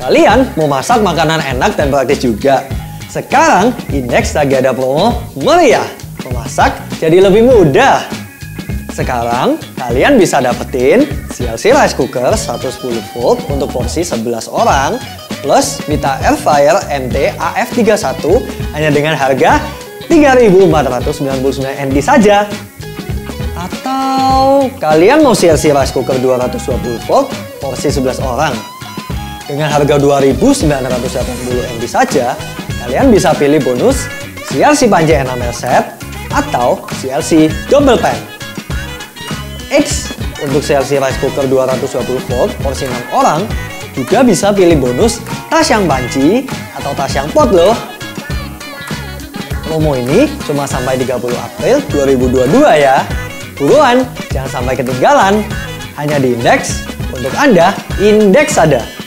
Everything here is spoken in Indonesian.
Kalian mau masak makanan enak dan praktis juga? Sekarang Index lagi ada promo meriah. Memasak jadi lebih mudah. Sekarang kalian bisa dapetin CLC Rice Cooker 110 volt untuk porsi 11 orang plus Vita Air MT AF31 hanya dengan harga 3.499 NT saja. Atau kalian mau CLC Rice Cooker 220 volt porsi 11 orang dengan harga 2.980 NT saja, kalian bisa pilih bonus CLC panci enamel set atau CLC double pan. X untuk CLC rice cooker 220 volt porsi 6 orang juga bisa pilih bonus tas yang panci atau tas yang pot loh. Promo ini cuma sampai 30 April 2022 ya. Buruan, jangan sampai ketinggalan. Hanya di Index, untuk Anda, Index ada.